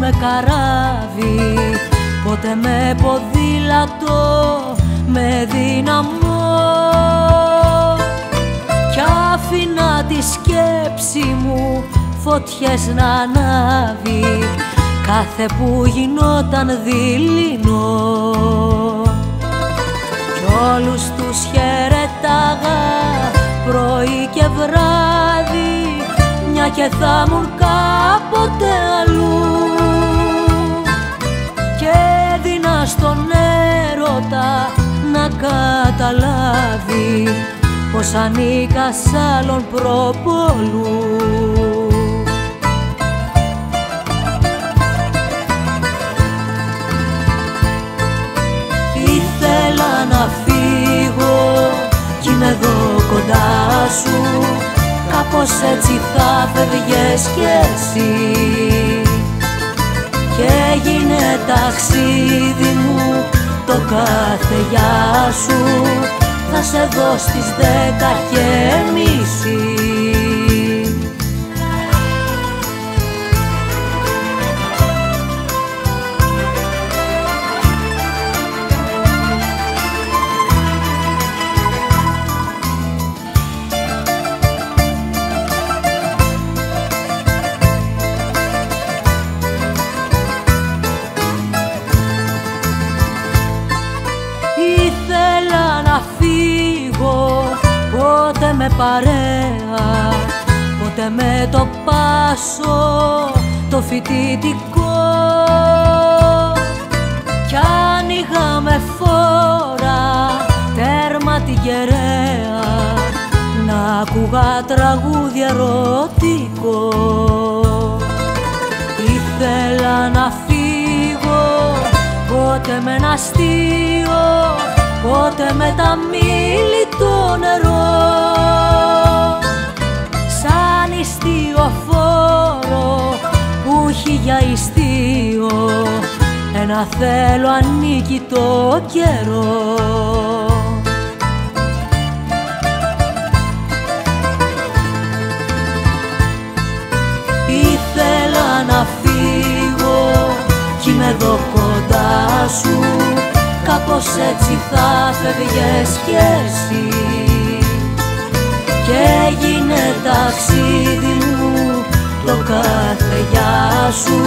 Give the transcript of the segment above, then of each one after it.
καράβι. Πότε με ποδήλατο με δύναμο. Κι άφηνα τη σκέψη μου φωτιές να ανάβει. Κάθε που γινόταν δειλινό κι όλους τους χαιρετάγα πρωί και βράδυ. Μια και θα μου κάποτε αλλού έδινα στον έρωτα να καταλάβει πως ανήκα σ' άλλον προπολού. Σου Κάπως έτσι θα φεύγες κι εσύ το κάθε γεια σου. Θα σε δω στις δέκα και μισή με παρέα Πότε με το πάσο το φοιτητικό. Κι άνοιγα με φόρα τέρμα την κεραία Να ακούγα τραγούδια ερωτικό. Ήθελα να φύγω πότε με ένα αστείο Πότε με τα μίλη το νερό. Σαν ιστιοφόρο που έχει για ιστίο Ένα θέλω ανήκει το καιρό. Ήθελα να φύγω κι είμαι εδώ κοντά σου Κάπως έτσι θα φεύγες κι εσύ. Και έγινε ταξίδι μου το κάθε γεια σου.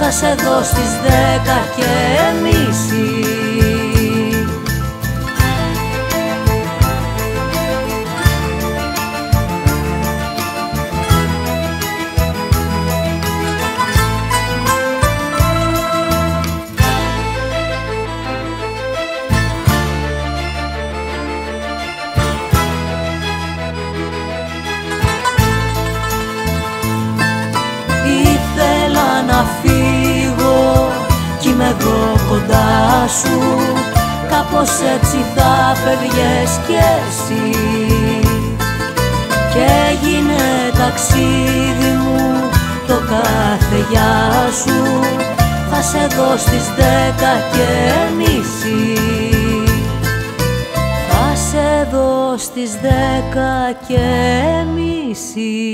Θα σε δω στις δέκα και μισή κοντά σου Κάπως έτσι θα φεύγες κι εσύ. Και έγινε ταξίδι μου το κάθε γεια σου Θα σε δω στις δέκα και μισή. Θα σε δω στις δέκα και μισή